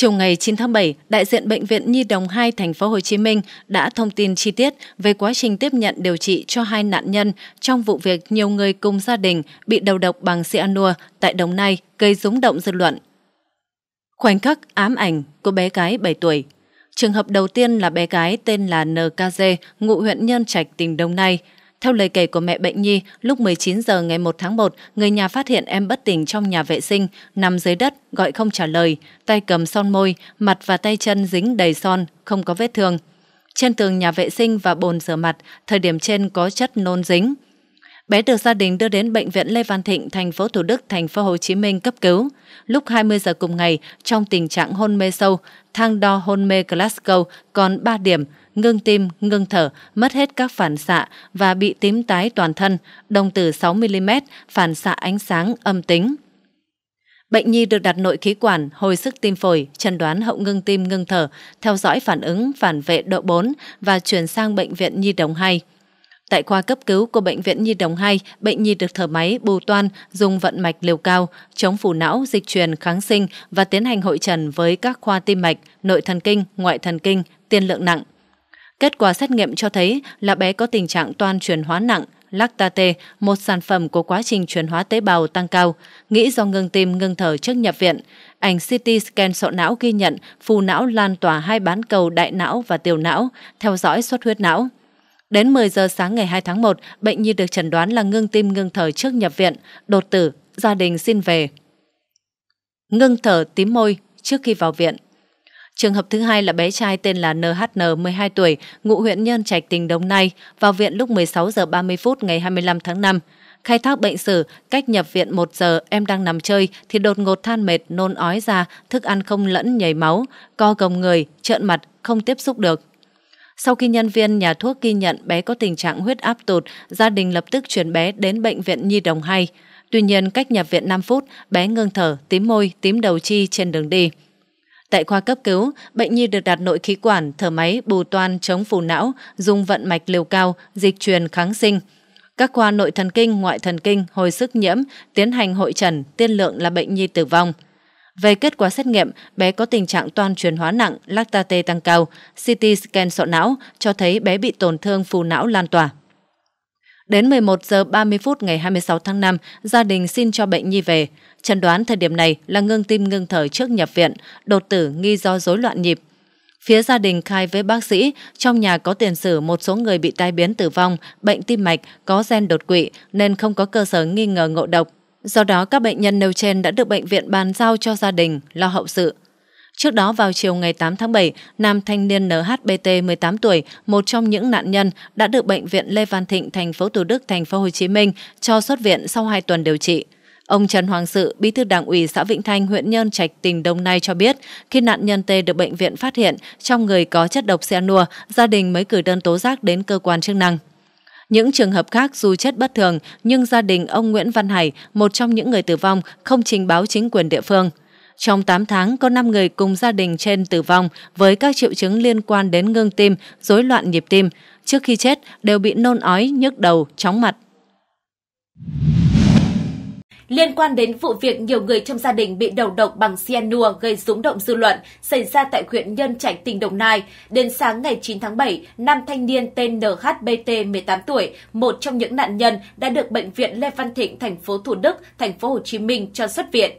Chiều ngày 9 tháng 7, đại diện bệnh viện Nhi đồng 2 thành phố Hồ Chí Minh đã thông tin chi tiết về quá trình tiếp nhận điều trị cho hai nạn nhân trong vụ việc nhiều người cùng gia đình bị đầu độc bằng cyanua tại Đồng Nai gây rúng động dư luận. Khoảnh khắc ám ảnh của bé gái 7 tuổi. Trường hợp đầu tiên là bé gái tên là NKG, ngụ huyện Nhân Trạch, tỉnh Đồng Nai, theo lời kể của mẹ bệnh nhi, lúc 19 giờ ngày 1 tháng 1, người nhà phát hiện em bất tỉnh trong nhà vệ sinh, nằm dưới đất, gọi không trả lời, tay cầm son môi, mặt và tay chân dính đầy son, không có vết thương. Trên tường nhà vệ sinh và bồn rửa mặt, thời điểm trên có chất nôn dính. Bé được gia đình đưa đến bệnh viện Lê Văn Thịnh, thành phố Thủ Đức, thành phố Hồ Chí Minh cấp cứu. Lúc 20 giờ cùng ngày, trong tình trạng hôn mê sâu, thang đo hôn mê Glasgow còn 3 điểm, ngưng tim, ngưng thở, mất hết các phản xạ và bị tím tái toàn thân, đồng từ 6mm, phản xạ ánh sáng âm tính. Bệnh nhi được đặt nội khí quản, hồi sức tim phổi, chẩn đoán hậu ngưng tim ngưng thở, theo dõi phản ứng phản vệ độ 4 và chuyển sang bệnh viện Nhi đồng 2. Tại khoa cấp cứu của Bệnh viện Nhi đồng 2, bệnh nhi được thở máy, bù toan, dùng vận mạch liều cao, chống phủ não, dịch truyền, kháng sinh và tiến hành hội trần với các khoa tim mạch, nội thần kinh, ngoại thần kinh, tiên lượng nặng. Kết quả xét nghiệm cho thấy là bé có tình trạng toan chuyển hóa nặng, lactate, một sản phẩm của quá trình chuyển hóa tế bào tăng cao, nghĩ do ngưng tim ngưng thở trước nhập viện. Ảnh CT scan sọ não ghi nhận phù não lan tỏa hai bán cầu đại não và tiểu não, theo dõi xuất huyết não. Đến 10 giờ sáng ngày 2 tháng 1, bệnh nhi được chẩn đoán là ngưng tim ngưng thở trước nhập viện, đột tử, gia đình xin về. Ngưng thở tím môi trước khi vào viện. Trường hợp thứ hai là bé trai tên là NHN 12 tuổi, ngụ huyện Nhân Trạch tỉnh Đồng Nai, vào viện lúc 16 giờ 30 phút ngày 25 tháng 5. Khai thác bệnh sử, cách nhập viện 1 giờ em đang nằm chơi thì đột ngột than mệt, nôn ói ra, thức ăn không lẫn nhảy máu, co gồng người, trợn mặt, không tiếp xúc được. Sau khi nhân viên nhà thuốc ghi nhận bé có tình trạng huyết áp tụt, gia đình lập tức chuyển bé đến bệnh viện Nhi Đồng 2. Tuy nhiên, cách nhập viện 5 phút, bé ngưng thở, tím môi, tím đầu chi trên đường đi. Tại khoa cấp cứu, bệnh nhi được đặt nội khí quản, thở máy, bù toan, chống phù não, dùng vận mạch liều cao, dịch truyền kháng sinh. Các khoa nội thần kinh, ngoại thần kinh, hồi sức nhiễm, tiến hành hội trần, tiên lượng là bệnh nhi tử vong. Về kết quả xét nghiệm, bé có tình trạng toan truyền hóa nặng, lactate tăng cao, CT scan sọ não cho thấy bé bị tổn thương phù não lan tỏa. Đến 11 giờ 30 phút ngày 26 tháng 5, gia đình xin cho bệnh nhi về. Chẩn đoán thời điểm này là ngưng tim ngưng thở trước nhập viện, đột tử nghi do rối loạn nhịp. Phía gia đình khai với bác sĩ, trong nhà có tiền sử một số người bị tai biến tử vong, bệnh tim mạch, có gen đột quỵ nên không có cơ sở nghi ngờ ngộ độc. Do đó các bệnh nhân nêu trên đã được bệnh viện bàn giao cho gia đình lo hậu sự. Trước đó vào chiều ngày 8 tháng 7, nam thanh niên NHBT 18 tuổi, một trong những nạn nhân đã được bệnh viện Lê Văn Thịnh thành phố Thủ Đức thành phố Hồ Chí Minh cho xuất viện sau 2 tuần điều trị. Ông Trần Hoàng Sự, bí thư đảng ủy xã Vĩnh Thanh, huyện Nhân Trạch, tỉnh Đồng Nai cho biết, khi nạn nhân T được bệnh viện phát hiện trong người có chất độc cyanua, gia đình mới gửi đơn tố giác đến cơ quan chức năng. Những trường hợp khác dù chết bất thường, nhưng gia đình ông Nguyễn Văn Hải, một trong những người tử vong, không trình báo chính quyền địa phương. Trong 8 tháng, có 5 người cùng gia đình trên tử vong với các triệu chứng liên quan đến ngưng tim, rối loạn nhịp tim. Trước khi chết, đều bị nôn ói, nhức đầu, chóng mặt. Liên quan đến vụ việc nhiều người trong gia đình bị đầu độc bằng cyanua gây rúng động dư luận xảy ra tại huyện Nhân Trạch, tỉnh Đồng Nai, đến sáng ngày 9 tháng 7, nam thanh niên tên NHBT 18 tuổi, một trong những nạn nhân đã được bệnh viện Lê Văn Thịnh, thành phố Thủ Đức, thành phố Hồ Chí Minh cho xuất viện.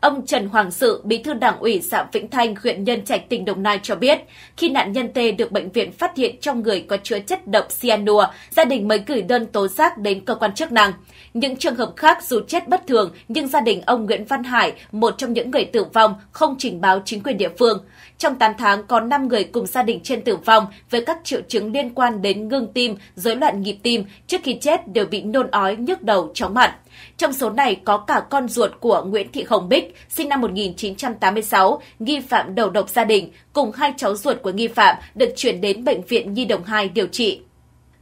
Ông Trần Hoàng Sự, bí thư đảng ủy xã Vĩnh Thanh, huyện Nhân Trạch, tỉnh Đồng Nai cho biết, khi nạn nhân T được bệnh viện phát hiện trong người có chứa chất độc cyanua, gia đình mới gửi đơn tố giác đến cơ quan chức năng. Những trường hợp khác dù chết bất thường nhưng gia đình ông Nguyễn Văn Hải, một trong những người tử vong, không trình báo chính quyền địa phương. Trong 8 tháng có 5 người cùng gia đình trên tử vong với các triệu chứng liên quan đến ngưng tim, rối loạn nhịp tim, trước khi chết đều bị nôn ói, nhức đầu, chóng mặt. Trong số này có cả con ruột của Nguyễn Thị Hồng Bích, sinh năm 1986, nghi phạm đầu độc gia đình, cùng hai cháu ruột của nghi phạm được chuyển đến Bệnh viện Nhi Đồng 2 điều trị.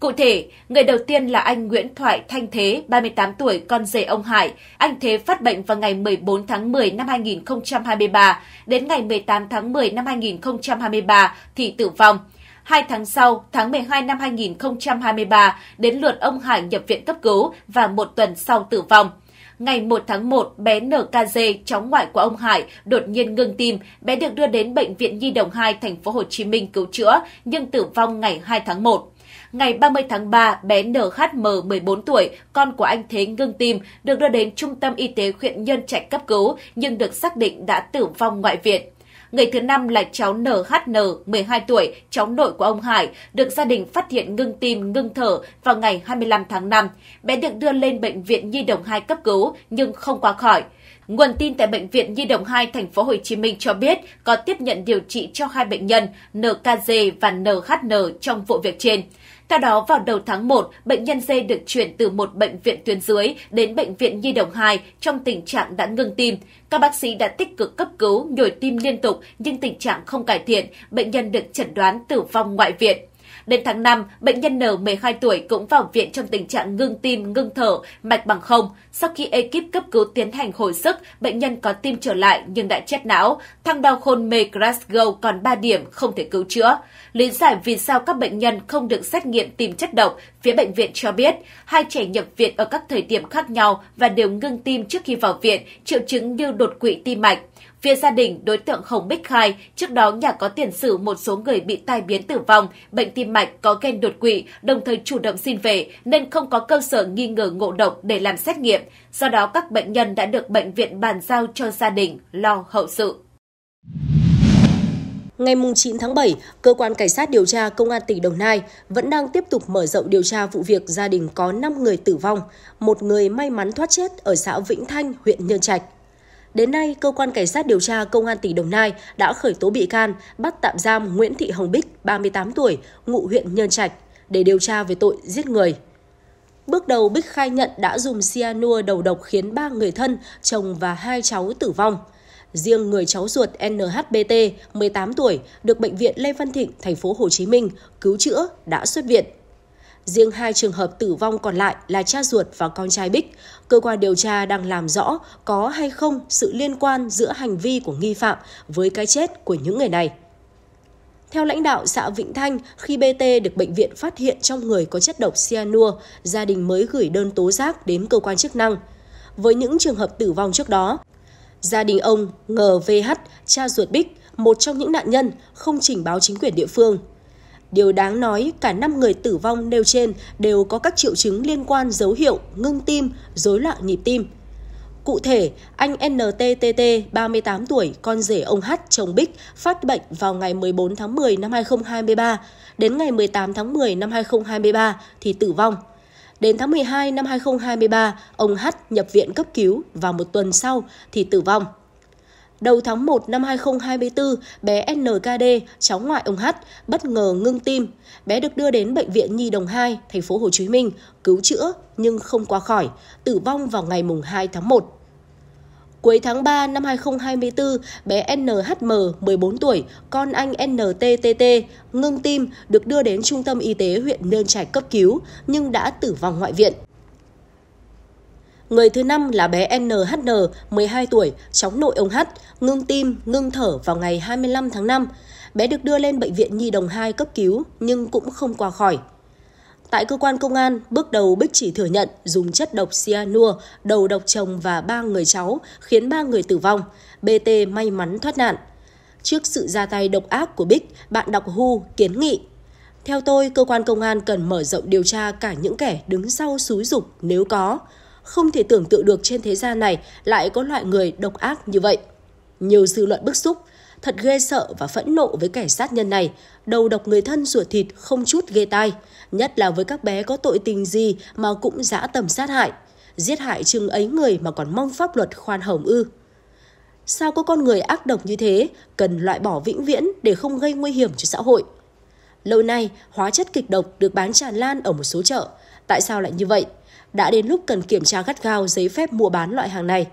Cụ thể, người đầu tiên là anh Nguyễn Thoại Thanh Thế, 38 tuổi, con rể ông Hải. Anh Thế phát bệnh vào ngày 14 tháng 10 năm 2023. Đến ngày 18 tháng 10 năm 2023 thì tử vong. Hai tháng sau, tháng 12 năm 2023, đến lượt ông Hải nhập viện cấp cứu và một tuần sau tử vong. Ngày 1 tháng 1, bé NKG, cháu ngoại của ông Hải, đột nhiên ngưng tim. Bé được đưa đến Bệnh viện Nhi đồng 2, thành phố Hồ Chí Minh cứu chữa, nhưng tử vong ngày 2 tháng 1. Ngày 30 tháng 3, bé NHM 14 tuổi, con của anh Thế ngưng tim, được đưa đến Trung tâm Y tế huyện Nhân Trạch cấp cứu, nhưng được xác định đã tử vong ngoại viện. Người thứ năm là cháu NHN, 12 tuổi, cháu nội của ông Hải, được gia đình phát hiện ngưng tim, ngưng thở vào ngày 25 tháng 5. Bé được đưa lên Bệnh viện Nhi đồng 2 cấp cứu, nhưng không qua khỏi. Nguồn tin tại Bệnh viện Nhi đồng 2 thành phố Hồ Chí Minh cho biết có tiếp nhận điều trị cho hai bệnh nhân NKG và NHN trong vụ việc trên. Theo đó, vào đầu tháng 1, bệnh nhân C được chuyển từ một bệnh viện tuyến dưới đến bệnh viện Nhi đồng 2 trong tình trạng đã ngừng tim. Các bác sĩ đã tích cực cấp cứu, nhồi tim liên tục nhưng tình trạng không cải thiện, bệnh nhân được chẩn đoán tử vong ngoại viện. Đến tháng 5, bệnh nhân N 12 tuổi cũng vào viện trong tình trạng ngưng tim, ngưng thở, mạch bằng không. Sau khi ekip cấp cứu tiến hành hồi sức, bệnh nhân có tim trở lại nhưng đã chết não. Thăng đau khôn mê Glasgow còn 3 điểm không thể cứu chữa. Lý giải vì sao các bệnh nhân không được xét nghiệm tìm chất độc, phía bệnh viện cho biết hai trẻ nhập viện ở các thời điểm khác nhau và đều ngưng tim trước khi vào viện, triệu chứng như đột quỵ tim mạch. Phía gia đình, đối tượng Hồng Bích khai, trước đó nhà có tiền sử một số người bị tai biến tử vong, bệnh tim mạch có gen đột quỵ, đồng thời chủ động xin về, nên không có cơ sở nghi ngờ ngộ độc để làm xét nghiệm. Do đó, các bệnh nhân đã được bệnh viện bàn giao cho gia đình lo hậu sự. Ngày 9 tháng 7, Cơ quan Cảnh sát điều tra Công an tỉnh Đồng Nai vẫn đang tiếp tục mở rộng điều tra vụ việc gia đình có 5 người tử vong, một người may mắn thoát chết ở xã Vĩnh Thanh, huyện Nhân Trạch. Đến nay, Cơ quan Cảnh sát điều tra Công an tỉnh Đồng Nai đã khởi tố bị can, bắt tạm giam Nguyễn Thị Hồng Bích, 38 tuổi, ngụ huyện Nhân Trạch, để điều tra về tội giết người. Bước đầu Bích khai nhận đã dùng cyanua đầu độc khiến ba người thân, chồng và hai cháu tử vong. Riêng người cháu ruột NHBT, 18 tuổi, được bệnh viện Lê Văn Thịnh, thành phố Hồ Chí Minh cứu chữa đã xuất viện. Riêng hai trường hợp tử vong còn lại là cha ruột và con trai Bích. Cơ quan điều tra đang làm rõ có hay không sự liên quan giữa hành vi của nghi phạm với cái chết của những người này. Theo lãnh đạo xã Vĩnh Thanh, khi BT được bệnh viện phát hiện trong người có chất độc cyanua, gia đình mới gửi đơn tố giác đến cơ quan chức năng. Với những trường hợp tử vong trước đó, gia đình ông NVH, cha ruột Bích, một trong những nạn nhân, không trình báo chính quyền địa phương. Điều đáng nói, cả 5 người tử vong nêu trên đều có các triệu chứng liên quan dấu hiệu ngưng tim, rối loạn nhịp tim. Cụ thể, anh NTTT, 38 tuổi, con rể ông H, chồng Bích, phát bệnh vào ngày 14 tháng 10 năm 2023. Đến ngày 18 tháng 10 năm 2023 thì tử vong. Đến tháng 12 năm 2023, ông H nhập viện cấp cứu và một tuần sau thì tử vong. Đầu tháng 1 năm 2024, bé NKD, cháu ngoại ông H, bất ngờ ngưng tim. Bé được đưa đến bệnh viện Nhi đồng 2, thành phố Hồ Chí Minh cứu chữa nhưng không qua khỏi, tử vong vào ngày mùng 2 tháng 1. Cuối tháng 3 năm 2024, bé NHM 14 tuổi, con anh NTTT, ngưng tim, được đưa đến trung tâm y tế huyện Nhơn Trạch cấp cứu nhưng đã tử vong ngoại viện. Người thứ năm là bé NHN, 12 tuổi, cháu nội ông H, ngưng tim, ngưng thở vào ngày 25 tháng 5. Bé được đưa lên bệnh viện Nhi đồng 2 cấp cứu nhưng cũng không qua khỏi. Tại cơ quan công an, bước đầu Bích chỉ thừa nhận dùng chất độc cyanua, đầu độc chồng và ba người cháu, khiến ba người tử vong. BT may mắn thoát nạn. Trước sự ra tay độc ác của Bích, bạn đọc Hu kiến nghị. Theo tôi, cơ quan công an cần mở rộng điều tra cả những kẻ đứng sau xúi dục nếu có không thể tưởng tượng được trên thế gian này lại có loại người độc ác như vậy. Nhiều dư luận bức xúc, thật ghê sợ và phẫn nộ với kẻ sát nhân này, đầu độc người thân ruột thịt không chút ghê tai, nhất là với các bé có tội tình gì mà cũng dã tầm sát hại, giết hại chừng ấy người mà còn mong pháp luật khoan hồng ư. Sao có con người ác độc như thế, cần loại bỏ vĩnh viễn để không gây nguy hiểm cho xã hội. Lâu nay, hóa chất kịch độc được bán tràn lan ở một số chợ. Tại sao lại như vậy? đã đến lúc cần kiểm tra gắt gao giấy phép mua bán loại hàng này.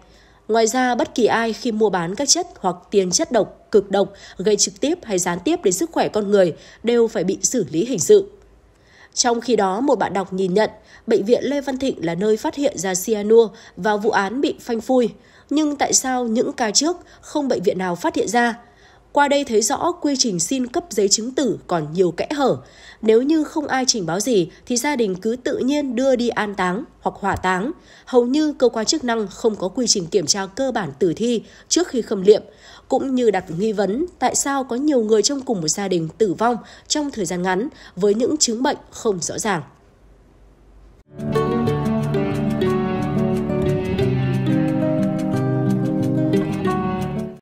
Ngoài ra, bất kỳ ai khi mua bán các chất hoặc tiền chất độc, cực độc gây trực tiếp hay gián tiếp đến sức khỏe con người đều phải bị xử lý hình sự. Trong khi đó, một bạn đọc nhìn nhận bệnh viện Lê Văn Thịnh là nơi phát hiện ra cyanua và vụ án bị phanh phui. Nhưng tại sao những ca trước không bệnh viện nào phát hiện ra? Qua đây thấy rõ quy trình xin cấp giấy chứng tử còn nhiều kẽ hở. Nếu như không ai trình báo gì thì gia đình cứ tự nhiên đưa đi an táng hoặc hỏa táng. Hầu như cơ quan chức năng không có quy trình kiểm tra cơ bản tử thi trước khi khâm liệm, cũng như đặt nghi vấn tại sao có nhiều người trong cùng một gia đình tử vong trong thời gian ngắn với những chứng bệnh không rõ ràng.